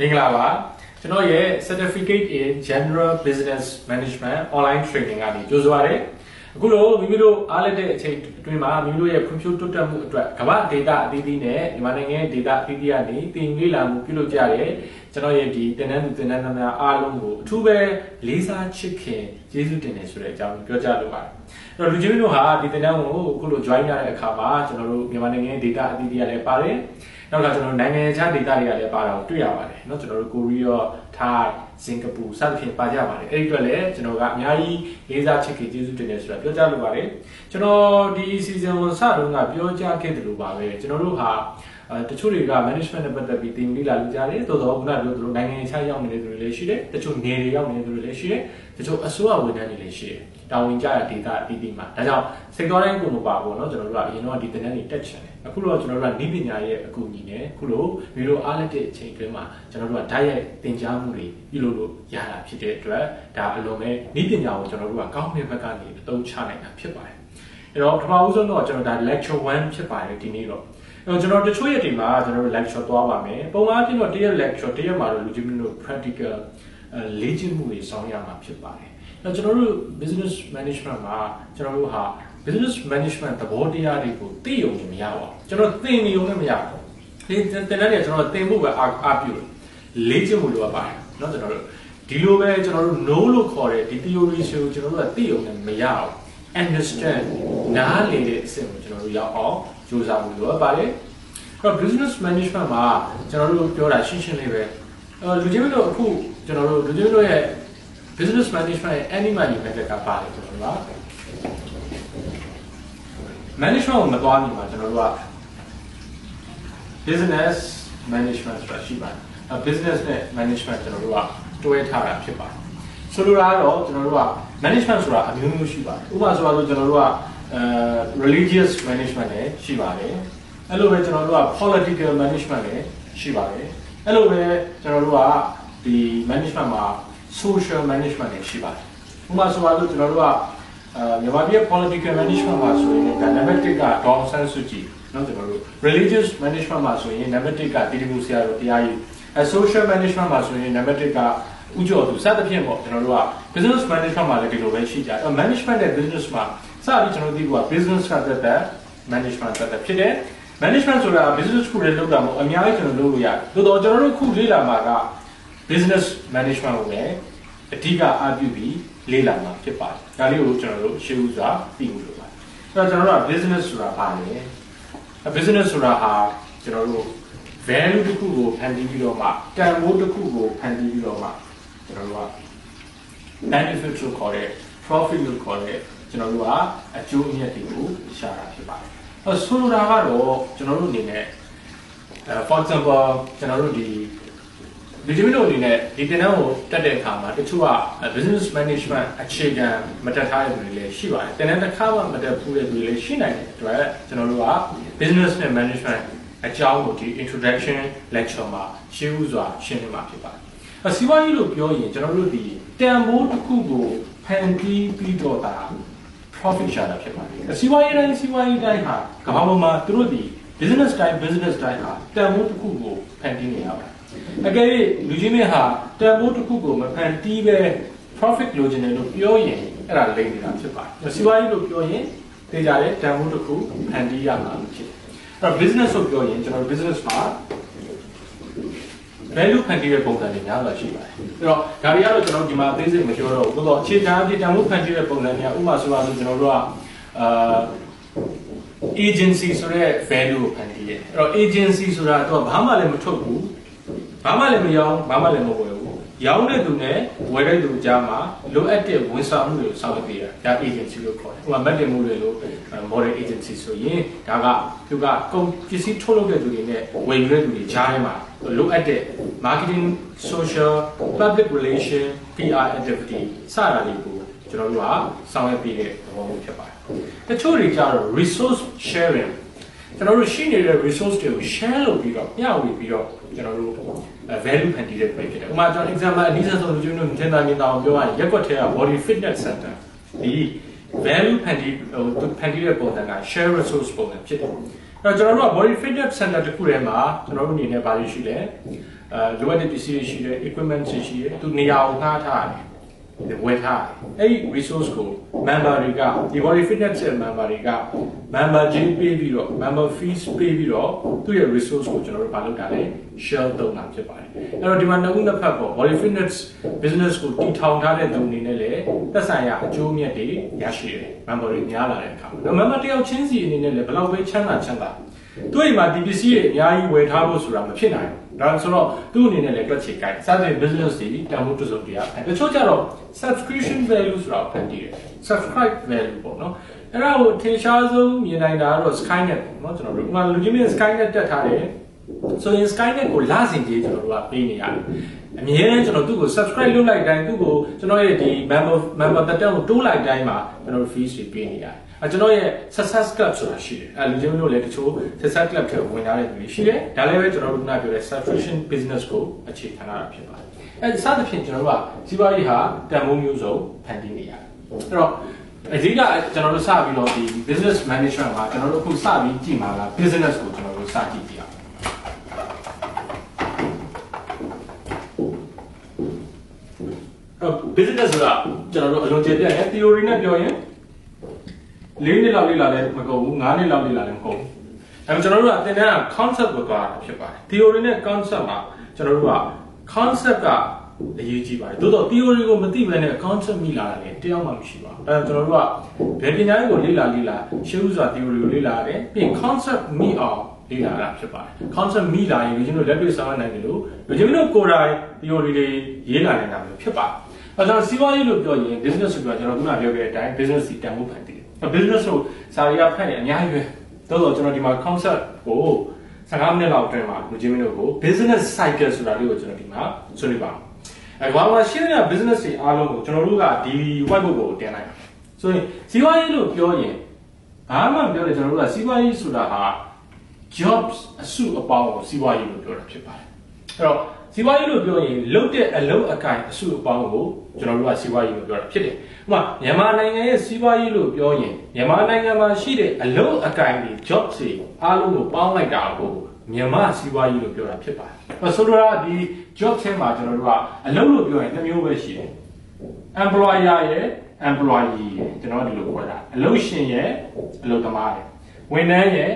မင်္ဂလာပါကျွန်တော်ရဲ့ Certificate in General Business Management online training ကနေကြိုဆိုပါရစေအခုလိုမိမိတို့အားလက်တဲ့အချိန်အတွင်းမှာမိမိတို့ရဲ့ဖွံ့ဖြိုးတိုးတက်မှုအတွက်ကမ္ဘာ data အသီးသီးနဲ့မြန်မာနိုင်ငံရဲ့ data အသီးသီးကနေတင်လေ့လာမှုပြုလုပ်ကြတယ်ကျွန်တော်ရဲ့ဒီတင်နန်းသူတင်နန်းသားများအားလုံးကိုအထူးပဲလေးစားချစ်ခင်ကျေးဇူးတင်နေဆိုတဲ့အကြောင်းပြောကြားလိုပါတယ်အဲ့တော့လူချင်းတို့ဟာဒီတင်နန်းကိုအခုလို join ရတဲ့အခါမှာကျွန်တော်တို့မြန်မာနိုင်ငံရဲ့ data အသီးသီးကလည်းပါတယ် နောက်ကကျွန်တော်တို့နိုင်ငံခြားဒေသတွေကလည်းပါတာကိုတွေ့ရပါတယ်เนาะကျွန်တော်တို့ကိုရီးယားထိုင်းစင်ကာပူစသဖြင့်ပါကြပါတယ်အဲ့ဒီအတွက်လည်းကျွန်တော်ကအများကြီးလေးစားချစ်ခင်ကျေးဇူးတင်တယ်ဆိုတာပြောကြားလိုပါတယ်ကျွန်တော်ဒီ season ကိုစတော့ကပြောကြားခဲ့တယ်လို့ပါပဲကျွန်တော်တို့ဟာအဲတချို့တွေက management နဲ့ပတ်သက်ပြီးတင်ပြလာလို့ကြားတယ်တော်တော်ခုနပြောသလိုနိုင်ငံခြားရောက်နေတဲ့သူတွေလည်းရှိတယ်တချို့နေတွေရောက်နေတဲ့သူတွေလည်းရှိတယ် တချို့အစိုးရဝန်ထမ်းတွေလည်းရှိတယ်တာဝန်ကျတဲ့ data အသီးသီးမှာဒါကြောင့်စိတ်တော်တိုင်းကိုမပါဘူးเนาะကျွန်တော်တို့ကအရင်တော့ဒီတင်တဲ့နေတက်ချင်တယ်အခုတော့ကျွန်တော်တို့ကဤပညာရဲ့အကူအညီနဲ့အခုလိုဗီဒီယိုအားလက်တဲ့အချိန်အတွင်းမှာကျွန်တော်တို့ကဓာတ်ရိုက်သင်ကြားမှုတွေပြုလုပ်လို့ရတာဖြစ်တဲ့အတွက်ဒါအလုံးမဲ့ဤပညာကိုကျွန်တော်တို့ကကောင်းတဲ့ဘက်ကနေအသုံးချနိုင်တာဖြစ်ပါတယ်အဲ့တော့ပထမဦးဆုံးတော့ကျွန်တော်ဒါ lecture 1ဖြစ်ပါတယ်ဒီနေ့တော့အဲ့တော့ကျွန်တော်တချို့ရက်တွေမှာကျွန်တော်တို့ lecture သွားပါမယ်ပုံမှန်အဖြစ်တော့တရက် lecture တရက်မှာတော့လူကြီးမျိုးတို့ practical လေ့ကျင့်မှုတွေဆောင်ရမှာဖြစ်ပါတယ်။အဲ့တော့ကျွန်တော်တို့ business management မှာကျွန်တော်တို့ဟာ business management သဘောတရားတွေကိုသိရုံနဲ့မရပါဘူး။ကျွန်တော်သင်နေုံနဲ့မရဘူး။သင်သင်တဲ့နေရာကျွန်တော်သင်ဖို့ပဲအားအားပြုတယ်။လေ့ကျင့်မှုလိုအပ်ပါတယ်။နော်ကျွန်တော်တို့ဒီလိုပဲကျွန်တော်တို့ no လို့ခေါ်တဲ့ဒီ theory တွေကိုကျွန်တော်တို့ကသိရုံနဲ့မရဘူး။ understand နားလည်တဲ့အဆင့်ကိုကျွန်တော်တို့ရောက်အောင်ကြိုးစားမှုလိုအပ်ပါတယ်။တော့ business management မှာကျွန်တော်တို့ပြောတာရှင်းရှင်းလေးပဲအဲလူချင်းတို့အခု ကျွန်တော်တို့လူကြီးတို့ရဲ့ business management ရဲ့ animal method ကပါတယ်ကျွန်တော်တို့က management ကိုမသွားမိမှာကျွန်တော်တို့က business management ဆိုတာရှိပါတယ်အဲ business နဲ့ management ကျွန်တော်တို့ကတွဲထားတာဖြစ်ပါတယ်ဆိုလိုတာကတော့ကျွန်တော်တို့က management ဆိုတာအမျိုးမျိုးရှိပါတယ်ဥပမာဆိုတော့ကျွန်တော်တို့ကအဲ religious management လည်းရှိပါတယ်အဲ့လိုပဲကျွန်တော်တို့က political management လည်းရှိပါတယ်အဲ့လိုပဲကျွန်တော်တို့က ဒီ management မှာ social management တွေရှိပါတယ်ဥပမာဆိုပါလို့ကျွန်တော်တို့ကမြန်မာပြည် political management မှာဆိုရင်ဒါ number 1က down sense စုကြည့်နော်ကျွန်တော်တို့ religious management မှာဆိုရင် number 1ကတိတိမှုဆရာတို့တရားရည် social management မှာဆိုရင် number 1ကဥကျော်သူစသဖြင့်ပေါ့ကျွန်တော်တို့က business management မှာလည်းဒီလိုပဲရှိကြတယ် management နဲ့ business မှာစပြီးကျွန်တော်တို့ဒီက business ကတက်တက် management တက်တက်ဖြစ်တယ် management ဆိုတာ business ကိုလည်းလုပ်တာမဟုတ်အများကြီးကျွန်တော်လုပ်လို့ရတယ်တိုးတော့ကျွန်တော်တို့ခုလေ့လာမှာက business management ကိုလည်းအဓိကအပြုပြီးလေ့လာမှာဖြစ်ပါတယ်ဒါလေးကိုကျွန်တော်တို့ရှင်းဥစွာသိဖို့လိုပါတယ်အဲ့တော့ကျွန်တော်တို့က business ဆိုတာဘာလဲ business ဆိုတာဟာကျွန်တော်တို့ value တစ်ခုကိုဖန်တီးပြီးတော့မှတန်ဖိုးတစ်ခုကိုဖန်တီးပြီးတော့မှကျွန်တော်တို့က benefit လို့ခေါ်တဲ့ profit လို့ခေါ်တဲ့ကျွန်တော်တို့ကအကျိုးအမြတ်တွေကိုရှာတာဖြစ်ပါတယ်အဲဆိုလိုတာကတော့ကျွန်တော်တို့အနေနဲ့အဲ for example ကျွန်တော်တို့ဒီ ဒီဒီမီနိုအနေနဲ့ဒီတင်တန်းကိုတက်တဲ့အခါမှာတချို့က business management အခြေခံမတက်ထားတဲ့လူတွေလည်းရှိပါတယ်တင်တန်းတစ်ခါမှမတက်ဘူးတဲ့လူတွေလည်းရှိနိုင်တယ်အတွက်ကျွန်တော်တို့က business နဲ့ management အကြောင်းကိုဒီ introduction lecture မှာရှင်းဥစွာရှင်းပြမှာဖြစ်ပါတယ်အစီဝါရေးလို့ပြောရင်ကျွန်တော်တို့ဒီတန်ဖိုးတစ်ခုကိုဖန်တီးပြီးတော့တာ profit ရှာတာဖြစ်ပါတယ်အစီဝါရေးတိုင်းစီဝါရေးတိုင်းဟာကမ္ဘာပေါ်မှာသူတို့ဒီ business time business time ဟာတန်ဖိုးတစ်ခုကိုဖန်တီးနေရပါတယ် အကယ်၍လူကြီးမင်းဟာတန်ဖိုးတစ်ခုကိုမဖန်တီးပဲ profit လိုချင်တယ်လို့ပြောရင်အဲ့ဒါလိမ့်နေတာဖြစ်ပါတယ်စီဝါရေးလို့ပြောရင်သိကြတယ်တန်ဖိုးတစ်ခုဖန်တီးရမှာဖြစ်တယ်အဲ့တော့ business ဆိုပြောရင်ကျွန်တော် business မှာ value ဖန်တီးတဲ့ပုံစံတွေများစွာရှိပါတယ်။အဲ့တော့ဒါတွေကတော့ကျွန်တော်ဒီမှာအသေးစိတ်မပြောတော့ဘူး။သို့တော့အခြေခံအဖြစ်တန်ဖိုးဖန်တီးတဲ့ပုံစံတွေကဥပမာဆိုပါဆိုကျွန်တော်တို့ကအာ agency ဆိုတဲ့ value ကိုဖန်တီးတယ်။အဲ့တော့ agency ဆိုတာတော့ဘာမှလည်းမထုတ်ဘူး။ ဘာမှလည်းမရောဘာမှလည်းမဝယ်ဘူး။ရောင်းတဲ့သူနဲ့ဝယ်တဲ့သူကြားမှာလိုအပ်တဲ့ဝန်ဆောင်မှုတွေကိုဆောင်ရွက်ပေးတာ။ဒါ agency လို့ခေါ်တယ်။ဥပမာ mad တင်မှုတွေလို့ model agency ဆိုရင်ဒါကသူကကုန်ပစ္စည်းထုတ်လုပ်တဲ့သူတွေနဲ့ဝယ်ယူတဲ့သူတွေကြားထဲမှာလိုအပ်တဲ့ marketing social public relation PR activity စတာတွေကိုကျွန်တော်တို့ကဆောင်ရွက်ပေးတဲ့သဘောမျိုးဖြစ်ပါတယ်။တချို့တွေကြတော့ resource sharing ကျွန်တော်တို့ရှိနေတဲ့ resource တွေကို share လုပ်ပြီးတော့မျှဝေပြီးတော့ကျွန်တော်တို့ value ဖန်တီးတဲ့ပဲဖြစ်တယ်။ဥပမာကျွန်တော် example အနည်းဆုံးဆိုကျွန်တော်မြင်တာမြင်တာအောင်ပြောရရင်ရက်ွက်ထဲက body fitness center ဒီ value ဖန်တီးဟိုဖန်တီးတဲ့ပုံစံက share resource ပုံစံဖြစ်တယ်။အဲ့တော့ကျွန်တော်တို့က body fitness center တစ်ခုထဲမှာကျွန်တော်တို့အနေနဲ့ဘာတွေရှိလဲအဲလိုအပ်တဲ့ပစ္စည်းတွေရှိတယ် equipment တွေရှိတယ်သူနေရာကိုငှားထားတယ် ဝယ်ထားအဲ့ resource ကို member တွေကဒီ body fitness ရဲ့ member တွေက member ချင်းပေးပြီးတော့ member fees ပေးပြီးတော့သူ့ရဲ့ resource ကိုကျွန်တော်တို့ဘာလုပ်တာလဲ share လုပ်တာဖြစ်ပါတယ်အဲ့တော့ဒီမှာနှစ်ခုနှစ်ဖက်ပေါ့ body fitness business ကိုတည်ထောင်ထားတဲ့သူအနေနဲ့လည်းသက်ဆိုင်ရာအကျိုးအမြတ်တွေရရှိတယ် member တွေများလာတဲ့အခါမှာ member တယောက်ချင်းစီအနေနဲ့လည်းဘယ်လောက်ပဲချမ်းသာချမ်းသာသူ့အိမ်မှာဒီပစ္စည်းတွေအများကြီးဝယ်ထားဖို့ဆိုတာမဖြစ်နိုင်ဘူး ဒါဆိုတော့သူ့အနေနဲ့လည်းတွက်ချေကိုက်စတဲ့ business တွေတန်ဖိုးတစုံတရာတချို့ကျတော့ subscription value ဆိုတာဖန်တီးတယ် subscribe value ပေါ့နော်အဲ့ဒါကိုထင်ရှားဆုံးမြင်နိုင်တာကတော့ Skynet ပေါ့နော်ကျွန်တော်တို့ဥပမာလူကြီးမြင့် Skynet တက်ထားတယ်ဆိုရင် Skynet ကိုလစဉ်ကြီးကျွန်တော်တို့ကပေးနေရတယ်အမြဲတမ်းကျွန်တော်သူ့ကို subscribe လုပ်လိုက်တိုင်းသူ့ကိုကျွန်တော်ရဲ့ဒီ member member တက်တက်ကိုတိုးလိုက်တိုင်းမှာကျွန်တော်တို့ fees တွေပေးနေရတယ် အဲကျွန်တော်ရဲ့ success club ဆိုတာရှိတယ်အဲလူချင်းတို့လည်းတချို့ success club ထဲဝင်လာတဲ့လူတွေရှိတယ်ဒါလည်းပဲကျွန်တော်တို့ကပြောတဲ့ subscription business ကိုအခြေခံရတာဖြစ်ပါတယ်အဲစသဖြင့်ကျွန်တော်တို့ကစီးပွားရေးဟာတန်ဖိုးမျိုးစုံဖန်တီးနေရတယ်အဲ့တော့အဓိကကျွန်တော်တို့စပြီးတော့ဒီ business management မှာကျွန်တော်တို့အခုစပြီးကြည့်မှာလား business ကိုကျွန်တော်တို့စကြည့်ကြည့်အောင်အဲ့ business ဆိုတာကျွန်တော်တို့အလွန်ကျေပြတ်ရင် theory နဲ့ပြောရင် ၄နှစ်လောက်လေ့လာလည်းမကုန်ဘူး၅နှစ်လောက်လေ့လာလည်းမကုန်ဘူးအဲကျွန်တော်တို့ကသင်တန်းက concept ကိုသွားတာဖြစ်ပါတယ် theory နဲ့ concept မှာကျွန်တော်တို့က concept ကအရေးကြီးပါတယ်တိုးတော့ theory ကိုမသိဘဲနဲ့ concept မိလာတာလည်းတယောက်မှမရှိပါဘူးအဲကျွန်တော်တို့ကဘယ်ပညာရေးကိုလေ့လာလေ့လာရှေးဥစွာ theory ကိုလေ့လာရတယ်ပြီးရင် concept မိအောင်လေ့လာတာဖြစ်ပါတယ် concept မိလာရင်လူချင်းတို့လက်တွေ့ဆောင်နိုင်တယ်လို့လူချင်းတို့ကိုယ်တိုင် theory တွေရေးလာနိုင်တာမျိုးဖြစ်ပါတယ်အဲကျွန်တော်စီးပွားရေးလို့ပြောရင် business ဆိုတော့ကျွန်တော်ခုနပြောခဲ့တဲ့အတိုင်း business စီတန်ဖို့ဖန်တီးတယ် business ကိုစာရီကဖတ်ရင်အများကြီးပဲတော်တော်ကျွန်တော်ဒီမှာ concept ကို15မိနစ်လောက်အတွင်းမှာလူချင်းမျိုးကို business cycle ဆိုတာလေးကိုကျွန်တော်ဒီမှာဆွေးနွေးပါမယ်အဲဘာမှရှင်းတဲ့ business တွေအားလုံးကိုကျွန်တော်တို့ကဒီ whiteboard ကိုတင်လိုက်ဆိုရင်စီးပွားရေးလို့ပြောရင်ဘာမှပြောတယ်ကျွန်တော်တို့ကစီးပွားရေးဆိုတာဟာ jobs အစုအပေါင်းကိုစီးပွားရေးလို့ပြောတာဖြစ်ပါတယ်အဲ့တော့ စီးပွားရေးလို့ပြောရင်လုတ်တဲ့အလုပ်အကင်အစုအပေါင်းကိုကျွန်တော်တို့ကစီးပွားရေးလို့ပြောတာဖြစ်တယ်။ဥပမာမြန်မာနိုင်ငံရဲ့စီးပွားရေးလို့ပြောရင်မြန်မာနိုင်ငံမှာရှိတဲ့အလုပ်အကင်တွေ job တွေအားလုံးကိုပေါင်းလိုက်တာကိုမြန်မာစီးပွားရေးလို့ပြောတာဖြစ်ပါတယ်။ဆိုလိုတာဒီ job ထဲမှာကျွန်တော်တို့ကအလုပ်လို့ပြောရင်တစ်မျိုးပဲရှိတယ်။ employer ရဲ့ employee ရဲ့ကျွန်တော်ဒီလိုခေါ်တာအလုပ်ရှင်ရဲ့အလုပ်သမားရဲ့ဝန်ထမ်းရဲ့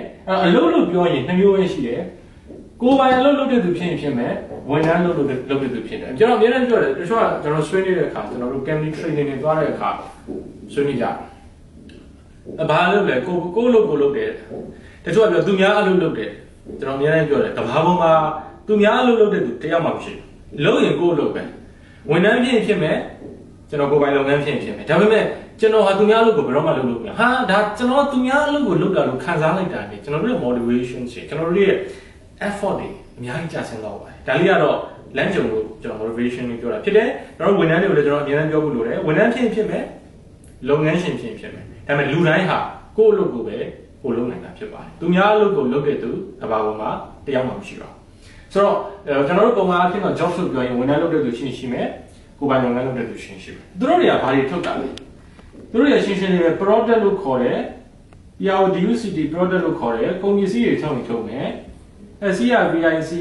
အလုပ်လို့ပြောရင်နှစ်မျိုးပဲရှိတယ်။ကိုယ်ပိုင်အလုပ်လုပ်တဲ့သူဖြစ်ရင်ဖြစ်မယ် ဝန်ထမ်းလုပ်လုပ်တဲ့လုပ်တဲ့သူဖြစ်တယ်ကျွန်တော်အများနဲ့ပြောတယ်တချို့ကကျွန်တော်ဆွေးနေတဲ့အခါကျွန်တော်တို့ company training တွေသွားတဲ့အခါဆွေးနေကြတယ်ဘာလုပ်လဲကိုကိုလုပ်ကိုလုပ်တယ်တချို့ကပြောသူများအလုပ်လုပ်တယ်ကျွန်တော်အများနဲ့ပြောတယ်တဘာပေါ်မှာသူများအလုပ်လုပ်တဲ့သူတယောက်မှမရှိဘူးလုပ်ရင်ကိုလုပ်ပဲဝန်ထမ်းဖြစ်ရင်ဖြစ်မယ်ကျွန်တော်ကိုယ်ပိုင်လုပ်ငန်းဖြစ်ရင်ဖြစ်မယ်ဒါပေမဲ့ကျွန်တော်ဟာသူများအလုပ်ကိုဘယ်တော့မှလုပ်လို့မရဟာဒါကျွန်တော်သူများအလုပ်ကိုလုပ်တာလို့ခံစားလိုက်တာလေကျွန်တော်တို့ရဲ့ motivation ရှိကျွန်တော်တို့ရဲ့ effort တွေအများကြီးကျဆင်းတော့ပါတယ်ဒါလေးကတော့လမ်းကြုံလို့ကျွန်တော် motivation လေးပြောတာဖြစ်တယ်ကျွန်တော်ဝန်ထမ်းတွေကိုလည်းကျွန်တော်အများကြီးပြောဖို့လိုတယ်ဝန်ထမ်းဖြစ်ဖြစ်မယ်လုပ်ငန်းရှင်ဖြစ်ဖြစ်မယ်ဒါပေမဲ့လူတိုင်းဟာကိုယ့်အလုပ်ကိုပဲကိုလုပ်နိုင်တာဖြစ်ပါတယ်သူများအလုပ်ကိုလုပ်တဲ့သူတဘာပေါ်မှာတရားမှမရှိပါဘူးဆိုတော့ကျွန်တော်တို့ပုံမှန်အဖြစ်တော့ job ဆိုပြောရင်ဝန်ထမ်းလုပ်တဲ့သူရှင်းရှိမယ်ကိုယ်ပိုင်လုပ်ငန်းလုပ်တဲ့သူရှင်းရှိမယ်သူတို့တွေကဘာတွေထုတ်တာလဲသူတို့ရရှင်းရှင်းလေးပဲ product လို့ခေါ်တယ် PRDUCT product လို့ခေါ်တယ်ကုန်ပစ္စည်းတွေထုတ်နေထုတ်မယ် SCRVICE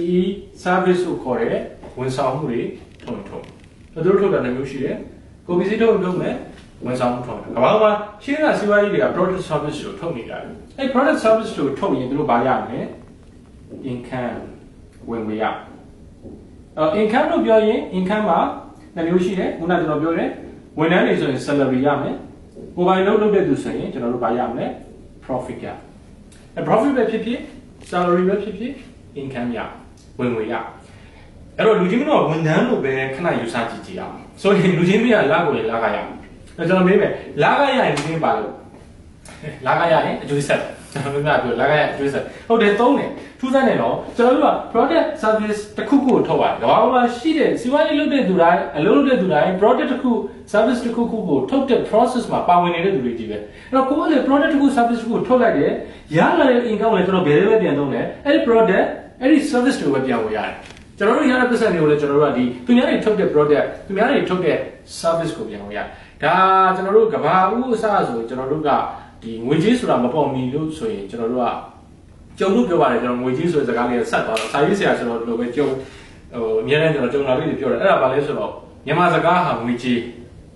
service ကိုခေါ်တဲ့ဝန်ဆောင်မှုတွေထုံထုံ။သူတို့ထုတ်တာလည်းမျိုးရှိတယ်။ကိုပစ္စည်းထုတ်လုပ်မယ်ဝန်ဆောင်မှုထုံတယ်။ကမ္ဘာမှာရှင်းတာစီးပွားရေးတွေက product service ကိုထုတ်နေကြတယ်။အဲ product service ကိုထုတ်ရင်သူတို့ဘာရမလဲ။ income ဝင်ငွေရ။အဲ income လို့ပြောရင် income မှာနှစ်မျိုးရှိတယ်။ခုနကကျွန်တော်ပြောတယ်ဝန်ထမ်းတွေဆိုရင် salary ရမယ်။ကိုယ်ပိုင်လုပ်လုပ်တဲ့သူဆိုရင်ကျွန်တော်တို့ဘာရမလဲ profit ရ။အဲ profit ပဲဖြစ်ဖြစ် salary ပဲဖြစ်ဖြစ် income ရဝင်ငွေရအဲ့တော့လူချင်းမင်းတို့ကဝန်ထမ်းလို့ပဲခဏယူဆကြည့်ကြည့်အောင်ဆိုရင်လူချင်းမင်းကလာကိုလေလာခရအောင်အဲ့ကျွန်တော်မေးမယ်လာခရရင်လူချင်းပါလို့လာခရရင်အကျိုးဆက်ကျွန်တော်ပြောပြောလာခရအကျိုးဆက်ဟုတ်တယ်သုံးတယ်ထူးဆန်းတယ်နော်ကျွန်တော်တို့က product service တစ်ခုခုထုတ်ရတယ်ကမ္ဘာပေါ်မှာရှိတဲ့စီးပွားရေးလုပ်တဲ့သူတိုင်းအလုပ်လုပ်တဲ့သူတိုင်း product တစ်ခု service တစ်ခုခုကိုထုတ်တဲ့ process မှာပါဝင်နေတဲ့သူတွေကြီးပဲအဲ့တော့ကိုယ်ကလေ product တစ်ခု service တစ်ခုထုတ်လိုက်တယ်ရလာတဲ့ income ကိုကျွန်တော်ဘယ်လိုပဲပြန်သုံးလဲအဲ့ဒီ product အဲ့ဒီ service တွေကိုပဲပြန်ဝယ်ရတယ်ကျွန်တော်တို့ရတဲ့ပတ်စံတွေကိုလည်းကျွန်တော်တို့ကဒီသူများတွေထုတ်တဲ့ product သူများတွေထုတ်တဲ့ service ကိုပြန်ဝယ်ရတယ်ဒါကျွန်တော်တို့ကဘာဦးအစဆိုကျွန်တော်တို့ကဒီငွေကြေးဆိုတာမပေါ်မီလို့ဆိုရင်ကျွန်တော်တို့ကကြုံလို့ပြောပါတယ်ကျွန်တော်ငွေကြီးဆိုတဲ့စကားလေးဆက်သွားတော့စာရေးဆရာကျွန်တော်လိုပဲကြုံဟိုအများနဲ့ကျွန်တော်ကြုံလာလေးတွေပြောတယ်အဲ့ဒါဘာလဲဆိုတော့မြန်မာစကားဟာငွေကြီး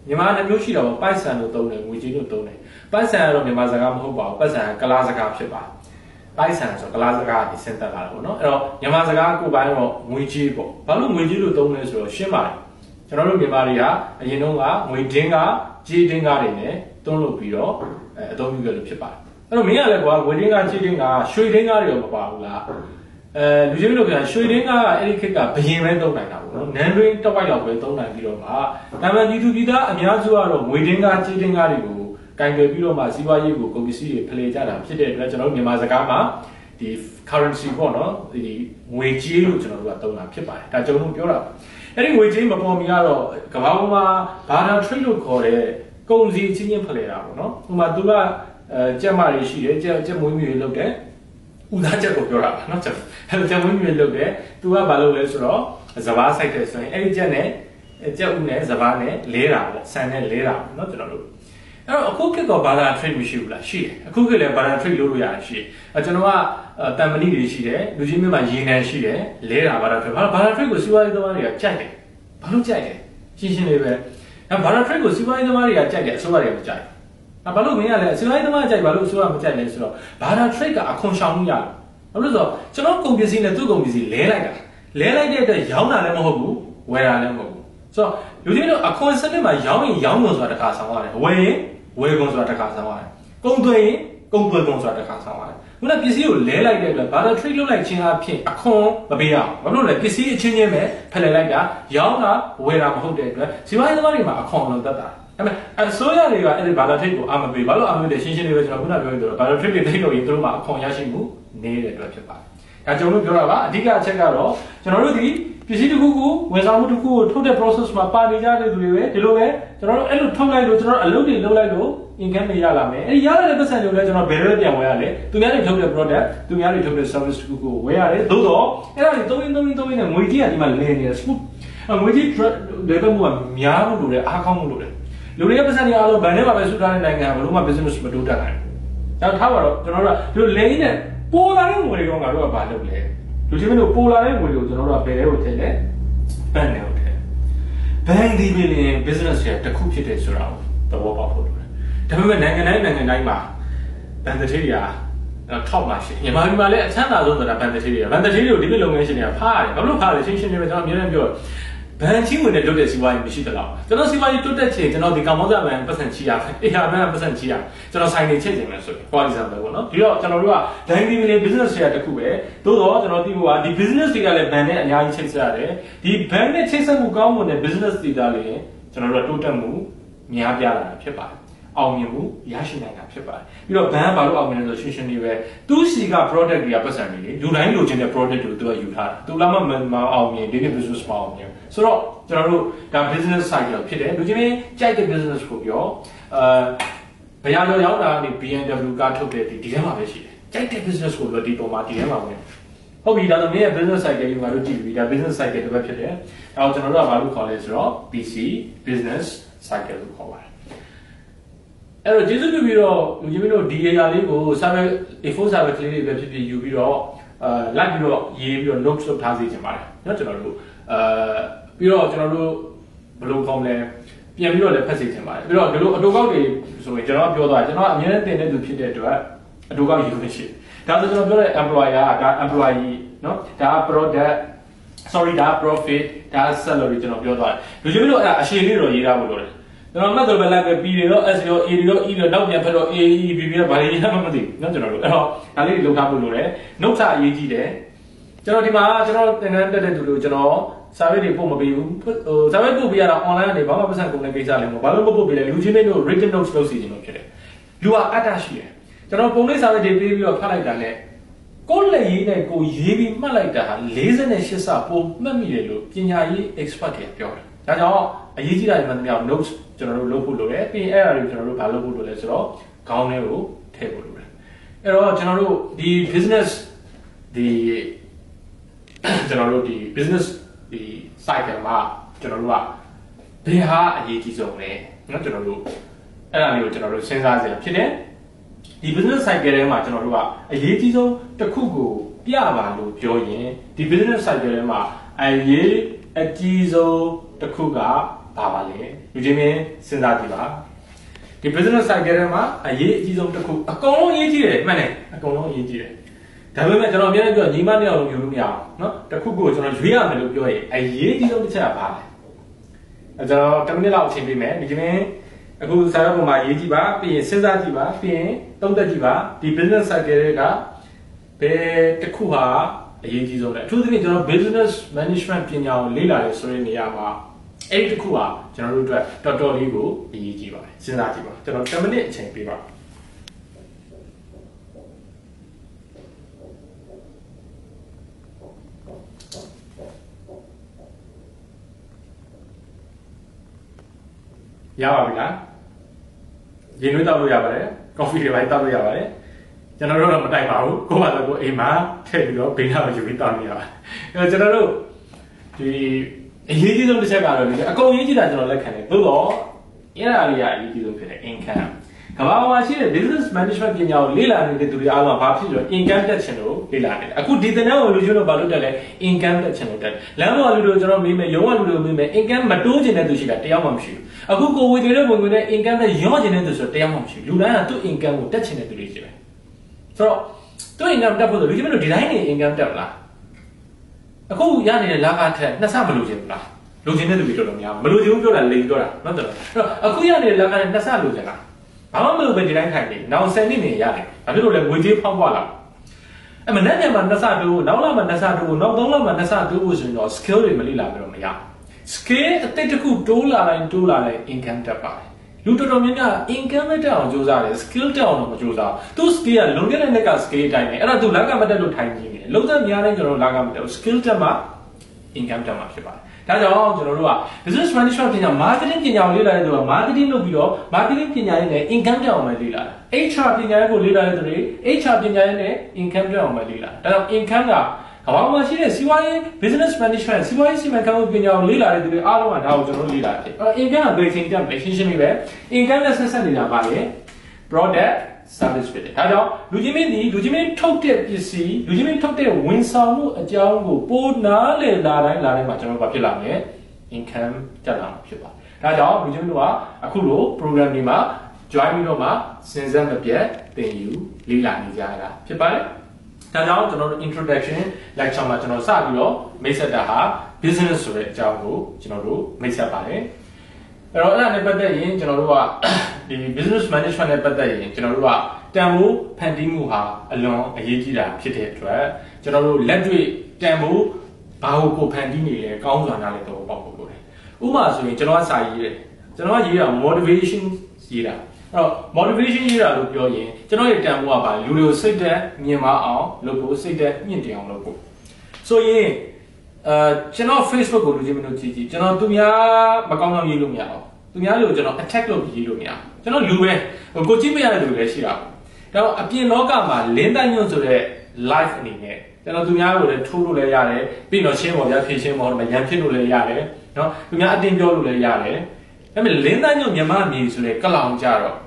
မြန်မာနှစ်မျိုးရှိတော့ပိုက်ဆံလို့သုံးတယ်ငွေကြီးလို့သုံးတယ်ပိုက်ဆံကတော့မြန်မာစကားမဟုတ်ပါဘူးပိုက်ဆံကကလားစကားဖြစ်ပါ ပိုက်ဆံဆိုကလားစကားကိုဆင်းသက်လာတာပေါ့နော်အဲ့တော့မြန်မာစကားကိုပိုင်းတော့ငွေကြီးပေါ့ဘာလို့ငွေကြီးလို့သုံးလဲဆိုတော့ရှင်းပါတယ်ကျွန်တော်တို့မြန်မာတွေကအရင်တုန်းကငွေဒင်းကကြီးဒင်းကားတွေနဲ့သုံးလို့ပြီးတော့အဲအသုံးပြုခဲ့လို့ဖြစ်ပါတယ်အဲ့တော့မင်းကလည်းကွာငွေဒင်းကကြီးဒင်းကရွှေဒင်းကားတွေရောမပါဘူးလားအဲလူကြီးတို့ကရွှေဒင်းကားကအဲ့ဒီခေတ်ကဘယင်ပဲသုံးနိုင်တာပေါ့နော်နန်ရင်းတစ်ဝိုက်လောက်ပဲသုံးနိုင်ပြီးတော့မှဒါမှဒီသူပြည်သားအများစုကတော့ငွေဒင်းကားကြီးဒင်းကားတွေကို ကင်ကြွယ်ပြီးတော့မှစီးပွားရေးကိုကုန်ပစ္စည်းတွေဖလှယ်ကြတာဖြစ်တဲ့အတွက်ကျွန်တော်တို့မြန်မာစကားမှာဒီ currency ပေါ့နော်ဒီငွေကြေးလို့ကျွန်တော်တို့ကသုံးတာဖြစ်ပါတယ်ဒါကျွန်တော်တို့ပြောတာပါအဲ့ဒီငွေကြေးမပေါ်မီကတော့ကမ္ဘာပေါ်မှာ barter trade လို့ခေါ်တဲ့ကုန်စည်ချင်းချင်းဖလှယ်တာပေါ့နော်ဥပမာသူကအဲကြက်မတွေရှိတယ်ကြက်ကြက်မွေးမြူတွေလုပ်တယ်ဥသားချက်ကိုပြောတာပါနော်ကျွန်တော်အဲ့လိုကြက်မွေးမြူတွေလုပ်တယ်သူကဘာလုပ်လဲဆိုတော့စဘာဆိုင်တယ်ဆိုရင်အဲ့ဒီကြက်နဲ့ကြက်ဥနဲ့စဘာနဲ့လဲတာပေါ့ဆန်နဲ့လဲတာပေါ့နော်ကျွန်တော်တို့ အဲ့တော့အခုခေတ်ကဘာသာ trade မရှိဘူးလားရှိတယ်အခုခေတ်လည်းဘာသာ trade လုပ်လို့ရတယ်ရှိတယ်အဲကျွန်တော်ကတန်မဏိတွေရှိတယ်လူကြီးမျိုးမှာရေနံရှိတယ်လဲတာဘာသာ trade ဘာသာ trade ကိုစီးပွားရေးသမားတွေကကြိုက်တယ်ဘာလို့ကြိုက်လဲရှင်းရှင်းလေးပဲအဲဘာသာ trade ကိုစီးပွားရေးသမားတွေကကြိုက်တယ်အစိုးရတွေကမကြိုက်ဘူးအဲဘာလို့မင်းကလည်းအစိုးရသမားကြိုက်ဘာလို့အစိုးရမကြိုက်လဲဆိုတော့ဘာသာ trade ကအခွန်ရှောင်မှုရတယ်ဘာလို့ဆိုတော့ကျွန်တော်ကုန်ပစ္စည်းနဲ့သူ့ကုန်ပစ္စည်းလဲလိုက်တာလဲလိုက်တဲ့အတွက်ရောင်းတာလည်းမဟုတ်ဘူးဝယ်တာလည်းမဟုတ်ဘူးဆိုတော့လူကြီးတို့အခွန်စနစ်မှာရောင်းရင်ရောင်းလို့ဆိုတာတစ်ခါဆောင်ရတယ်ဝယ်ရင် ဝယ်ကုန်ဆိုတာတစ်ခါဆောင်ရတယ်ကုန်သွယ်ရင်ကုန်သွယ်ကုန်ဆိုတာတစ်ခါဆောင်ရတယ်ခုနပစ္စည်းကိုလဲလိုက်တဲ့အတွက်ဘာသာ trade လုပ်လိုက်ခြင်းအဖြစ်အခွန်မပေးရအောင်ဘာလို့လဲပစ္စည်းအချင်းချင်းပဲဖယ်လိုက်တာရောင်းတာဝယ်တာမဟုတ်တဲ့အတွက်ဇီဝရေးသမားတွေမှာအခွန်လုံးတက်တာအဲ့မဲ့အစိုးရတွေကအဲ့ဒီဘာသာ trade ကိုအာမပေးဘာလို့အာမပေးလဲရှင်းရှင်းလေးပဲကျွန်တော်ခုနပြောရတော့ဘာသာ trade တွေသိလို့ရင်တို့မှာအခွန်ရရှိမှုနေတဲ့အတွက်ဖြစ်ပါတယ် ဒါကျွန်တော်တို့ပြောတာပါအဓိကအချက်ကတော့ကျွန်တော်တို့ဒီပစ္စည်းတစ်ခုခုဝန်ဆောင်မှုတစ်ခုကိုထုတ်တဲ့ process မှာပါနေကြတဲ့သူတွေပဲဒီလိုပဲကျွန်တော်တို့အဲ့လိုထုတ်လိုက်လို့ကျွန်တော်တို့အလုပ်တွေလုပ်လိုက်လို့ income တွေရလာမယ်အဲ့ဒီရလာတဲ့ပတ်စံတွေလည်းကျွန်တော်ဘယ်လိုပြန်ဝယ်ရလဲသူများတွေထုတ်တဲ့ product သူများတွေထုတ်တဲ့ service တစ်ခုကိုဝယ်ရတယ်သို့တော့အဲ့ဒါတွေသုံးရင်းသုံးရင်းသုံးရင်းနဲ့ငွေကြီးကဒီမှာလဲနေတယ် smooth ငွေကြီး level မှုကများဖို့လိုတယ်အားကောင်းဖို့လိုတယ်လူတွေရဲ့ပတ်စံတွေအားလုံးဘဏ်ထဲမှာပဲစုထားတဲ့နိုင်ငံကဘယ်လိုမှ business မတိုးတက်နိုင်ဘူးဒါထားပါတော့ကျွန်တော်တို့ကဒီလိုလဲရင်းနဲ့ ပေါ်လာတဲ့ငွေတွေကငါတို့ကဘာလုပ်လဲလူချင်းတို့ပေါ်လာတဲ့ငွေတွေကိုကျွန်တော်တို့ကဘယ်ထဲကိုထည့်လဲဘဏ်ထဲကိုထည့်ဘဏ်ဒီဘီလီယံ business ရဲ့တစ်ခုဖြစ်တယ်ဆိုတာကိုသဘောပေါက်ဖို့လိုတယ်ဒါပေမဲ့နိုင်ငံတိုင်းနိုင်ငံတိုင်းမှာဘဏ်တစ်ထည်ရာထောက်ပါရှင်မြန်မာပြည်မှာလည်းအချမ်းသာဆုံးဆိုတာဘဏ်တစ်ထည်ရာဘဏ်တစ်ထည်တွေကိုဒီလိုလုပ်ငန်းရှင်တွေကဖားရတယ်ဘာလို့ဖားလဲရှင်းရှင်းလေးပဲကျွန်တော်အများနဲ့ပြော ဘန်ချင်းဝင်တဲ့လွတ်တဲ့စီးပွားရေးမရှိသလောက်ကျွန်တော်စီးပွားရေးတွတ်တက်ချင်ကျွန်တော်ဒီကောင်မောင်းစားဘန်ပတ်စံချီရအေးဟာဘန်ပတ်စံချီရကျွန်တော်ဆိုင်နေချက်ချင်မယ်ဆိုရင် for example ပေါ့နော်ဒီတော့ကျွန်တော်တို့က dining million business တွေတခုပဲသို့တော့ကျွန်တော်သိဖို့ကဒီ business တွေကလည်းဘန်နဲ့အများကြီးချိတ်ဆက်ရတယ်ဒီဘန်နဲ့ချိတ်ဆက်မှုကောင်းမွန်တဲ့ business တွေဒါလည်းကျွန်တော်တို့ကတိုးတက်မှုများပြားလာတာဖြစ်ပါတယ် အောင်မြင်မှုရရှိနိုင်တာဖြစ်ပါတယ်ပြီးတော့ဘန်ကဘာလို့အောင်မြင်လဲဆိုရှင်းရှင်းလေးပဲသူစီက product တွေကပတ်စံတွေလေလူတိုင်းလိုချင်တဲ့ product တွေကိုသူကယူထားတာသူလည်းမမအောင်မြင်ဒီနေ့ business မအောင်မြင်ဆိုတော့ကျွန်တော်တို့ဒါ business cycle ဖြစ်တယ်လူချင်းချင်းကြိုက်တဲ့ business ကိုပြောအဲဘယ်ရရောရောက်တာကနေ BMW ကထုတ်တဲ့ဒီဒီထဲမှာပဲရှိတယ်ကြိုက်တဲ့ business ကိုပြောဒီပုံမှာဒီထဲမှာဝင်ဟုတ်ပြီဒါဆိုမင်းရဲ့ business cycle ကြီးမှာတို့ကြည့်ပြီးဒါ business cycle တစ်ပတ်ဖြစ်တယ်အဲတော့ကျွန်တော်တို့ကဘာလို့ခေါ်လဲဆိုတော့ BC business cycle လို့ခေါ်ပါတယ် အဲ့တော့ကျေးဇူးပြုပြီးတော့လူကြီးမင်းတို့ဒီ area လေးကို server A4 server ကလေးတွေပဲဖြစ်ဖြစ်ယူပြီးတော့အာလိုက်ပြီးတော့ရေးပြီးတော့ notes လုပ်ထားစေချင်ပါတယ်เนาะကျွန်တော်တို့အာပြီးတော့ကျွန်တော်တို့ဘယ်လိုကောင်းလဲပြန်ပြီးတော့လည်းဖတ်စေချင်ပါတယ်ပြီးတော့ဒီလိုအတူကောက်တွေဆိုရင်ကျွန်တော်ပြောသွားကျွန်တော်အမြဲတမ်းတင်တဲ့သူဖြစ်တဲ့အတွက်အတူကောက်ယူလို့ရှိတယ်ဒါဆိုကျွန်တော်ပြောတဲ့ employer က employee เนาะဒါ product sorry ဒါ profit ဒါ salary ကျွန်တော်ပြောသွားတယ်လူကြီးမင်းတို့အဲ့ဒါအရှိန်လေးတော့ရေးထားဖို့လိုတယ် ကျွန်တော်မှတ်တော့ပဲလိုက်ပဲ P တွေတော့ S တွေရော A တွေရော E တွေနောက်ပြန်ဖက်တော့ A E B B တွေဘာတွေရမှမသိဘူးเนาะကျွန်တော်တို့အဲ့တော့ဒါလေးတွေလုပ်ထားဖို့လိုတယ်နှုတ်စာအရေးကြီးတယ်ကျွန်တော်ဒီမှာကျွန်တော်သင်တန်းတက်တဲ့သူတွေကိုကျွန်တော်စာရေးတွေပို့မပေးဘူးဟိုစာရေးပို့ပေးရတာ online ကနေဘာမှပတ်စံကုန်တဲ့ကိစ္စလည်းမဟုတ်ဘာလို့မပို့ပေးလဲလူချင်းတွေတို့ written notes လုပ်စီခြင်းလို့ဖြစ်တယ်လူကအတ္တရှိတယ်ကျွန်တော်ပုံလေးစာရေးတွေပေးပြီးတော့ဖတ်လိုက်တာနဲ့ကိုယ်လက်ရေးနဲ့ကိုရေးပြီးမှတ်လိုက်တာဟာ48ဆပိုမှတ်မိတယ်လို့ပညာရေး expert တွေပြောတယ်ဒါကြောင့် အရေးကြီးတာတွေမှန်သမျှ notes ကျွန်တော်တို့လုပ်ဖို့လိုတယ်ပြီးရင်အဲ့အရာတွေကျွန်တော်တို့ဘာလုပ်ဖို့လိုလဲဆိုတော့ခေါင်းထဲကိုထည့်ဖို့လိုတယ်အဲ့တော့ကျွန်တော်တို့ဒီ business ဒီကျွန်တော်တို့ဒီ business ဒီ cycle မှာကျွန်တော်တို့ကဘယ်ဟာအရေးကြီးဆုံးလဲเนาะကျွန်တော်တို့အဲ့ဒါလေးကိုကျွန်တော်တို့စဉ်းစားစရာဖြစ်တယ် ဒီ business cycle ထဲမှာကျွန်တော်တို့ကအရေးကြီးဆုံးတစ်ခုကိုပြပါလို့ပြောရင်ဒီ business cycle ထဲမှာအရေးအကြီးဆုံးတစ်ခုက ဘာပါလဲလူချင်းချင်းစဉ်းစားကြည့်ပါဒီ business cycle ထဲမှာအရေးအကြီးဆုံးတစ်ခုအကုန်လုံးအရေးကြီးတယ်မှန်တယ်အကုန်လုံးအရေးကြီးတယ်ဒါပေမဲ့ကျွန်တော်အများကြီးပြောညီမနှစ်ယောက်လုံးယူလို့မရအောင်เนาะတစ်ခုကိုကျွန်တော်ရွေးရမယ်လို့ပြောရင်အရေးကြီးဆုံးတစ်ချက်ကဘာလဲအဲကျွန်တော်10မိနစ်လောက်အချိန်ပေးမယ်ဒီကနေ့အခုစာရွက်ပေါ်မှာရေးကြည့်ပါပြီးရင်စဉ်းစားကြည့်ပါပြီးရင်သုံးသပ်ကြည့်ပါဒီ business cycle တွေကဘယ်တစ်ခုဟာအရေးကြီးဆုံးလဲအထူးသဖြင့်ကျွန်တော် business management ပညာကိုလေ့လာရဆိုတဲ့နေရာမှာ အဲ့ဒီတစ်ခုဟာကျွန်တော်တို့အတွက်တော်တော်လေးကိုအရေးကြီးပါတယ်စဉ်းစားကြည့်ပါကျွန်တော်10မိနစ်အချိန်ပေးပါရပါပြီလားရေနွေးတောက်လို့ရပါတယ်ကော်ဖီတွေပိုင်းတောက်လို့ရပါတယ်ကျွန်တော်တို့တော့မတိုက်ပါဘူးကိုယ့်ဘာသာကိုအိမ်မှာထည့်ပြီးတော့ဘေးနားကိုယူပြီးတောက်နေရပါတယ်အဲတော့ကျွန်တော်တို့ဒီ အရေးကြီးဆုံးတစ်ချက်ကတော့ဒီအကုန်ရေးကြည့်တာကျွန်တော်လက်ခံတယ်သို့တော့အဲ့ဒါလေးကအရေးကြီးဆုံးဖြစ်တဲ့ income ကမ္ဘာပေါ်မှာရှိတဲ့ business management ပညာကိုလေ့လာနေတဲ့သူတွေအားလုံးဘာဖြစ်လို့ income တက်ချင်လို့လေ့လာနေတယ်အခုဒီတင်တဲ့ကိုလူချင်းတို့ဘာလို့တက်လဲ income တက်ချင်လို့တက်လမ်းပေါ်လူတို့ကျွန်တော်မေးမယ်ရုံးကလူတို့မေးမယ် income မတိုးချင်တဲ့သူရှိတာတယောက်မှမရှိဘူးအခုကိုဝေတဲ့ဝင်ဝင်တဲ့ income နဲ့ရောချင်တဲ့သူဆိုတယောက်မှမရှိဘူးလူတိုင်းကသူ့ income ကိုတက်ချင်တဲ့သူတွေရှိတယ်ဆိုတော့သူ့ income တက်ဖို့ဆိုလူချင်းတို့ဒီတိုင်းနေ income တက်မလား အခုရနေတဲ့လာကထက်နှစ်ဆမလို့ချင်ဘူးလားလိုချင်တဲ့သူတွေတော်တော်များမလိုချင်ဘူးပြောတာလိန်ပြောတာနော်တော်အဲ့တော့အခုရနေတဲ့လာကထက်နှစ်ဆလိုချင်လားဘာမှမလုပ်ပဲဒီတိုင်းထိုင်နေနောက်10နှစ်နေရတယ်ဘာဖြစ်လို့လဲငွေကြေးဖောက်ပွားလာအဲ့မနေ့ကမှနှစ်ဆတိုးနောက်လာမှနှစ်ဆတိုးနောက်သုံးလမှနှစ်ဆတိုးဖို့ဆိုရင်တော့ skill တွေမလိလာပြီးတော့မရ skill အတိတ်တစ်ခုတိုးလာတိုင်းတိုးလာတိုင်း income တက်ပါတယ် လူတော်တော်များများ income တက်အောင်ကြိုးစားတယ် skill တက်အောင်တော့မကြိုးစားသူ skill ကလွန်ခဲ့တဲ့နှစ်က skill အတိုင်းပဲအဲ့ဒါသူလက်ကမတက်လို့ထိုင်နေတယ်လုံးသက်များတိုင်းကျွန်တော်လက်ကမတက်ဘူး skill တက်မှ income တက်မှာဖြစ်ပါတယ်ဒါကြောင့်ကျွန်တော်တို့က business management ပညာ marketing ပညာကိုလေ့လာတဲ့သူက marketing လုပ်ပြီးတော့ marketing ပညာရေးနဲ့ income တက်အောင်ပဲလေ့လာတာ HR ပညာရေးကိုလေ့လာတဲ့သူတွေ HR ပညာရေးနဲ့ income တက်အောင်ပဲလေ့လာတာဒါကြောင့် income က ကမ္ဘာမှာရှိတဲ့စီးပွားရေး business management စီးပွားရေးစီမံခန့်ခွဲပညာကိုလေ့လာတဲ့သူတွေအားလုံးကဒါကိုကျွန်တော်တို့လေ့လာတယ်အဲ့ income ကဘယ်ချိန်တက်မလဲရှင်းရှင်းလေးပဲ income နဲ့ဆက်ဆက်နေတာပါလေ product service ဖြစ်တယ်။ဒါကြောင့်လူချင်းမင်းဒီလူချင်းမင်းထုတ်တဲ့ပစ္စည်းလူချင်းမင်းထုတ်တဲ့ဝန်ဆောင်မှုအကြောင်းကိုပိုနားလေလာတိုင်းလာတိုင်းမှာကျွန်တော်တို့ဘာဖြစ်လာမလဲ income တက်လာမှာဖြစ်ပါတယ်။ဒါကြောင့်လူချင်းမင်းတို့ကအခုလို program တွေမှာ join ပြီးတော့မှစဉ်ဆက်မပြတ်သင်ယူလေ့လာနေကြရတာဖြစ်ပါတယ်။ ဒါကြောင့်ကျွန်တော်တို့ introduction lecture မှာကျွန်တော်စပြီးတော့မိတ်ဆက်တာဟာ business ဆိုတဲ့အကြောင်းကိုကျွန်တော်တို့မိတ်ဆက်ပါတယ်။အဲ့တော့အဲ့ဒါနဲ့ပတ်သက်ရင်ကျွန်တော်တို့ကဒီ business management နဲ့ပတ်သက်ရင်ကျွန်တော်တို့ကတန်ဖိုးဖန်တီးမှုဟာအလွန်အရေးကြီးတာဖြစ်တဲ့အတွက်ကျွန်တော်တို့လက်တွေ့တန်ဖိုးဘာကိုကိုဖန်တီးနေလဲကောင်းစွာနားလည်တော့ပေါ့ဖို့လိုတယ်။ဥပမာဆိုရင်ကျွန်တော်ကစာရေးတယ်။ကျွန်တော်ကရေးတာ motivation ရေးတာ။အဲ့ တော့ motivation ရေးတာလို့ပြောရင်ကျွန်တော်ရဲ့တန်ဖိုးကဘာလူတွေကိုစိတ်သက်မြင်မအောင်လုပ်ဖို့စိတ်သက်မြင့်တင်အောင်လုပ်ဖို့ဆိုရင်အဲကျွန်တော် Facebook ကိုလူချင်းမလို့ကြည့်ကြည့်ကျွန်တော်သူများမကောင်းအောင်ရေးလို့မရအောင်သူများလို့ကျွန်တော် attack လုပ်ပြီးရေးလို့မရအောင်ကျွန်တော်လူပဲဟိုကိုကြည့်မရတဲ့လူလည်းရှိတာပေါ့ဒါတော့အပြင်လောကမှာလင်းတိုင်းညွန့်ဆိုတဲ့ live အနေနဲ့ကျွန်တော်သူများကိုလည်းထိုးလို့လည်းရတယ်ပြီးတော့ရှင်းပေါ်ပြဖြည့်ရှင်းပေါ်မှာရန်ဖြစ်လို့လည်းရတယ်နော်သူများအတင်းပြောလို့လည်းရတယ်ဒါပေမဲ့လင်းတိုင်းညွန့်မြန်မာပြည်ဆိုတဲ့ကလောင်ကြတော့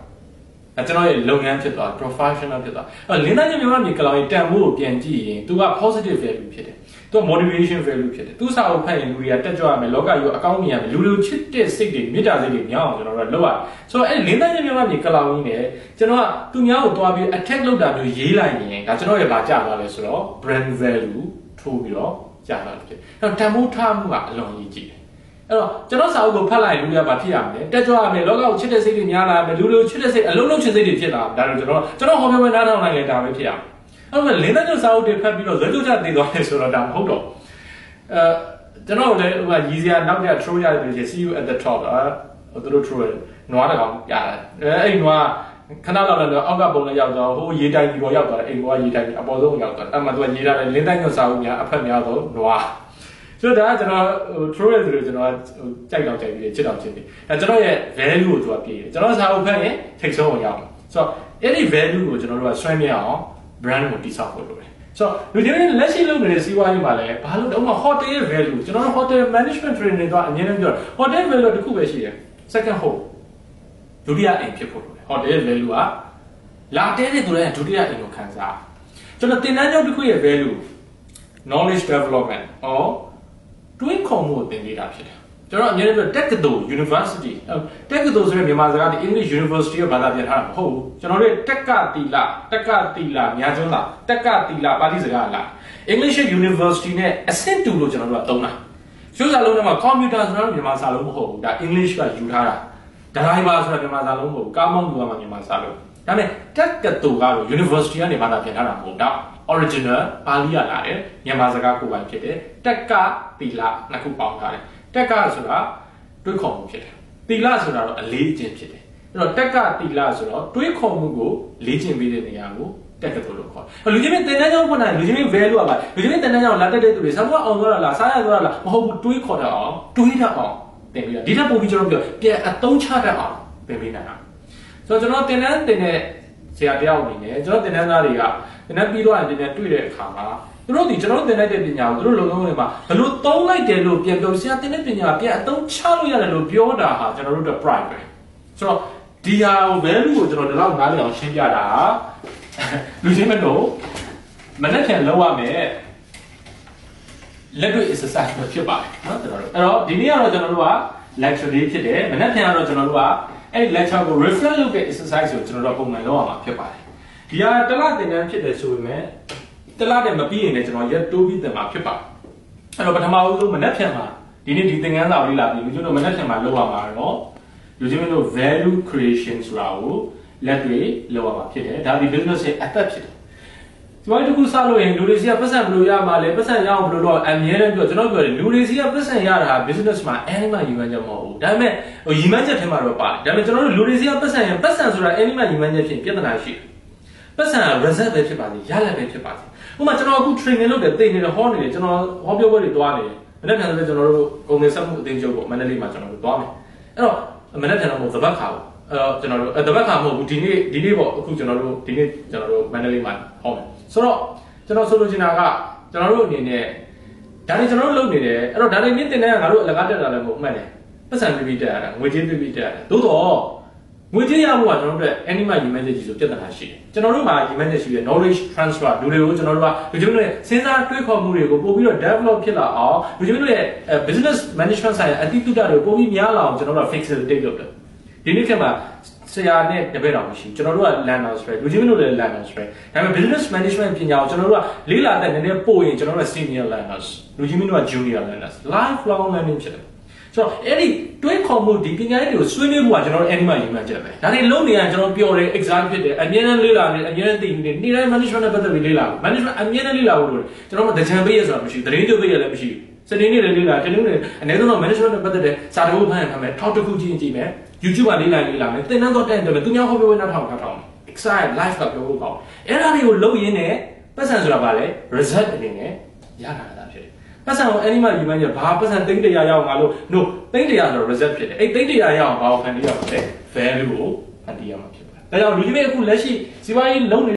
အဲကျွန်တော်ရဲ့လုပ်ငန်းဖြစ်သွား professional ဖြစ်သွားအဲလင်းတိုင်းညွန့်မြန်မာပြည်ကလောင်ရဲ့တန်ဖိုးကိုပြန်ကြည့်ရင် तू က positive value ဖြစ်တယ်သူက motivation value ဖြစ်တယ်သူစာအုပ်ဖတ်ရင်လူတွေကတက်ကြွရမယ်လောကကြီးကိုအကောင်းမြင်ရမယ်လူလူချစ်တဲ့စိတ်တွေမေတ္တာစိတ်တွေများအောင်ကျွန်တော်တို့ကလုပ်ရဆိုတော့အဲ့လင်းသားချင်းမြန်မာပြည်ကလောင်ကြီးနဲ့ကျွန်တော်ကသူများကိုတွားပြီး attack လုပ်တာမျိုးရေးလိုက်ရင်ဒါကျွန်တော်ရဲ့ဗာကြသွားလဲဆိုတော့ brand value ထိုးပြီးတော့ကြာလာတယ်ဖြစ်အဲ့တော့တန်ဖိုးထားမှုကအလွန်ကြီးကြည့်တယ် အဲ့တော့ကျွန်တော်စာအုပ်ကိုဖတ်လိုက်လူတွေကဘာဖြစ်ရမလဲတက်ကြွရမယ်လောကကိုချစ်တဲ့စိတ်တွေများလာမယ်လူလူချစ်တဲ့စိတ်အလုံးလုံးချစ်စိတ်တွေဖြစ်လာဒါတော့ကျွန်တော်ကျွန်တော်ဟောပြောမဲ့နားထောင်နိုင်လေဒါပဲဖြစ်ရမယ်အဲ့တော့လင်းသားကျစာအုပ်တွေဖတ်ပြီးတော့ဇွဲကြကြတည်သွားတယ်ဆိုတော့ဒါမဟုတ်တော့အဲကျွန်တော်လည်းဟိုကရည်စရာနောက်ကျ throw ရတယ်ပြီး see you at the top အဲသူတို့ throw နွားတကောင်ပြတယ်အဲအဲ့နွားခဏလောက်လည်းအောက်ကပုံနဲ့ရောက်တော့ဟိုရေးတိုင်းကြီးပေါ်ရောက်သွားတယ်အိမ်ပေါ်ကရေးတိုင်းကြီးအပေါ်ဆုံးရောက်သွားတယ်အဲ့မှာသူကရေးထားတယ်လင်းတိုင်းညွတ်စာအုပ်များအဖက်များတော့နွား ဆိုတော့ဒါကကျွန်တော်ဟို throw ရဆိုလို့ကျွန်တော်ဟိုကြိုက်တော့ကြိုက်ပြီးချစ်တော့ချစ်ပြီးအဲကျွန်တော်ရဲ့ value ကိုသူကပြည့်တယ်ကျွန်တော်စာအုပ်ဖက်ရင်ထိတ်ဆုံးအောင်ရောက်ဆိုတော့အဲ့ဒီ value ကိုကျွန်တော်တို့ကဆွဲမြအောင် brand ကိုတိစောက်ဖို့လိုတယ်ဆိုတော့လူတွေလက်ရှိလုပ်နေတဲ့စီးပွားရေးမှာလည်းဘာလို့တော့ hotel value ကျွန်တော်တို့ hotel management training တော့အမြဲတမ်းပြော hotel value တစ်ခုပဲရှိတယ် second home ဒုတိယအိမ်ဖြစ်ဖို့လိုတယ် hotel value ကလာတဲတဲ့သူတိုင်းဒုတိယအိမ်ကိုခံစားကျွန်တော်သင်တန်းကျောင်းတစ်ခုရဲ့ value knowledge development or တွေးခေါ်မှုကိုသင်ပေးတာဖြစ်တယ်ကျွန်တော်အများကြီးတက္ကသိုလ် university တက္ကသိုလ်ဆိုတဲ့မြန်မာစကားဒီ English University ရဲ့ဘာသာပြန်ထားတာမဟုတ်ဘူးကျွန်တော်တို့တက္ကတိလတက္ကတိလညာကျွန်းလာတက္ကတိလပါဠိစကားလား English University နဲ့အဆင့်တူလို့ကျွန်တော်တို့ကသုံးတာကျိုးစာလုံးထဲမှာ computer ဆိုတာမြန်မာစာလုံးမဟုတ်ဘူးဒါ English ကယူထားတာ driver ဆိုတာမြန်မာစာလုံးမဟုတ်ဘူးကားမောင်းသူကမှမြန်မာစာလုံးဒါပေမဲ့တက္ကသိုလ်ကတော့ university ကနေဘာသာပြန်ထားတာမဟုတ်တော့ original ပါဠိရလာတယ်မြန်မာစကားကိုယ်ပိုင်ဖြစ်တယ်တက်ကတိလနှစ်ခုပေါင်းထားတယ်တက်ကဆိုတာတွေးခေါ်မှုဖြစ်တယ်တိလဆိုတာတော့အလေးကျင့်ဖြစ်တယ်အဲ့တော့တက်ကတိလဆိုတော့တွေးခေါ်မှုကိုလေ့ကျင့်ပေးတဲ့နေရာကိုတက်ကတူလို့ခေါ်တယ်လူချင်းမင်းတင်တန်းကြောင်းဖွင့်တာလူချင်းမင်း value ကပါလူချင်းမင်းတင်တန်းကြောင်းလာတက်တဲ့သူတွေဆံမအောင်သွားတာလားစားရသွားတာလားမဟုတ်ဘူးတွေးခေါ်တတ်အောင်တွေးတတ်အောင်သင်ပေးတာဒီထက်ပိုပြီးကျွန်တော်ပြောပြန်အသုံးချတတ်အောင်သင်ပေးနိုင်တာဆိုတော့ကျွန်တော်တင်တန်းတင်တဲ့ဆရာတယောက်အနေနဲ့ကျွန်တော်တင်တန်းသားတွေက တင်တန်းပြီးတော့တင်တန်းတွေ့တဲ့အခါမှာသူတို့ဒီကျွန်တော်တင်လိုက်တဲ့ပညာကိုသူတို့လုံလုံးတွေမှာဘလို့သုံးလိုက်တယ်လို့ပြန်ပြောဆရာတင်တဲ့ပညာပြန်အသုံးချလို့ရတယ်လို့ပြောတာဟာကျွန်တော်တို့တို့ pride ပဲဆိုတော့ဒီဟာကို value ကိုကျွန်တော်ဒီလောက်နားလည်အောင်ရှင်းပြတာလူချင်းမလို့မနေ့ကလောက်ရမယ်လက်တွေ့ exercise ပဲဖြစ်ပါတယ်เนาะကျွန်တော်တို့အဲ့တော့ဒီနေ့ကတော့ကျွန်တော်တို့က lecture လေးဖြစ်တယ်မနေ့ကကတော့ကျွန်တော်တို့ကအဲ့ဒီ lecture ကို reflect လုပ်တဲ့ exercise ကိုကျွန်တော်တို့ပုံမှန်လုပ်ရမှာဖြစ်ပါတယ် ဒီဟာတစ်လသင်တန်းဖြစ်တယ်ဆိုပေမဲ့တစ်လတည်းမပြီးရင်လည်းကျွန်တော်ရက်တိုးပြီးသင်မှာဖြစ်ပါတယ်အဲ့တော့ပထမဦးဆုံးမနေ့ကမှာဒီနေ့ဒီသင်ခန်းစာကိုလေ့လာပြီးလူချင်းတို့မနေ့ကမှာလုပ်ရမှာတော့လူချင်းတို့ value creation ဆိုတာကိုလက်တွေ့လုပ်ရမှာဖြစ်တယ်ဒါဒီ business ရဲ့အသက်ဖြစ်တယ်ဒီဝိုင်းတစ်ခုစလို့ရင်လူတွေစီကပတ်စံဘယ်လိုရမှာလဲပတ်စံရအောင်ဘယ်လိုတော့အမြဲတမ်းပြောကျွန်တော်ပြောတယ်လူတွေစီကပတ်စံရတာ business မှာအရင်မှယူမှန်းချက်မဟုတ်ဘူးဒါပေမဲ့ဟိုယူမှန်းချက်ထဲမှာတော့ပါတယ်ဒါပေမဲ့ကျွန်တော်တို့လူတွေစီကပတ်စံရပတ်စံဆိုတာအရင်မှယူမှန်းချက်ဖြစ်ပြဿနာရှိတယ် ပတ်စံ reserve ပဲဖြစ်ပါစေရလက်ပဲဖြစ်ပါစေဥပမာကျွန်တော်အခု training လုပ်တယ်သိနေတယ်ဟောနေတယ်ကျွန်တော်ဟောပြောပွဲတွေတွားနေတယ်မနေ့ကလည်းကျွန်တော်တို့ကုန်နေဆက်မှုအသင်းချုပ်ပေါ့မန္တလေးမှာကျွန်တော်တို့တွားမယ်အဲ့တော့မနေ့ကကျွန်တော်တို့သပတ်ခါပေါ့အဲ့တော့ကျွန်တော်တို့တပတ်ခါမဟုတ်ဘူးဒီနေ့ဒီနေ့ပေါ့အခုကျွန်တော်တို့ဒီနေ့ကျွန်တော်တို့မန္တလေးမှာဟောမယ်ဆိုတော့ကျွန်တော်ဆိုလိုချင်တာကကျွန်တော်တို့အနေနဲ့ဒါတွေကျွန်တော်တို့လုပ်နေတယ်အဲ့တော့ဒါတွေမြင့်တင်တဲ့ကငါတို့အလကားတက်တာလည်းမဟုတ်မှန်တယ်ပတ်စံပြပြီးတက်ရတာငွေချင်းပြပြီးတက်ရတာသို့တော့ ငွေချင်းရဖို့ကကျွန်တော်တို့ animal humanity ဆိုပြဿနာရှိတယ်ကျွန်တော်တို့မှာ humanity ရှိရ knowledge transfer လူတွေကိုကျွန်တော်တို့ကလူချင်းတို့ရဲ့စဉ်းစားတွေးခေါ်မှုတွေကိုပို့ပြီးတော့ develop ဖြစ်လာအောင်လူချင်းတို့ရဲ့ business management ဆိုင်ရာ attitude တွေကိုပို့ပြီးများလာအောင်ကျွန်တော်တို့က facilitate လုပ်တယ်ဒီနေ့ခေတ်မှာဆရာနဲ့တပည့်တော်မရှိကျွန်တော်တို့က learners ပဲလူချင်းတို့လည်း learners ပဲဒါပေမဲ့ business management ပညာကိုကျွန်တော်တို့ကလေးလာတဲ့နည်းနည်းပို့ရင်ကျွန်တော်တို့က senior learners လူချင်းတို့က junior learners lifelong learning ဖြစ်တယ် ဆိုတော့အဲ့ဒီတွေးခေါ်မှုဒီပညာရေးတွေကိုဆွေးနွေးဖို့ကကျွန်တော်တို့ animal ရည်မှန်းချက်ပဲဒါတွေလုံးနေရကျွန်တော်ပြောတယ် exam ဖြစ်တယ်အမြဲတမ်းလေးလာတယ်အမြဲတမ်းသိနေတယ်နေ့တိုင်း management နဲ့ပတ်သက်ပြီးလေးလာ management အမြဲတမ်းလေးလာဖို့လို့ကျွန်တော်တို့တကြံပေးရဆိုတာမရှိဘူးတရင်ကျုပ်ပေးရလည်းမရှိဘူးစနေနေ့လည်းလေးလာတနေ့နေ့အနည်းဆုံးတော့ management နဲ့ပတ်သက်တဲ့စာတပုတ်ဖတ်ရင်ဖတ်မယ်ထောက်တစ်ခုကြည့်ရင်ကြည့်မယ် YouTube ကလေးလာလေးလာမယ်သင်တန်းတော့တက်တယ်မယ်သူများဟောပြောဝဲနောက်ထောင်ထောက်ထောင် excite life ကပြောဖို့ကောင်းအဲ့ဒါတွေကိုလုပ်ရင်းနဲ့ပတ်စံဆိုတာဗာလဲ result အနေနဲ့ရတာတာဖြစ်တယ် ပတ်စံကို animal ယူမှန်းကြဘာပတ်စံသိန်းတရာရအောင်ငါလို့ no သိန်းတရာဆို result ဖြစ်တယ်အဲ့သိန်းတရာရအောင်ဘာကိုဖန်တီးရမှာလဲ value ကိုဖန်တီးရမှာဖြစ်ပါတယ်ဒါကြောင့်လူကြီးမေအခုလက်ရှိစီးပွားရေးလုပ်နေ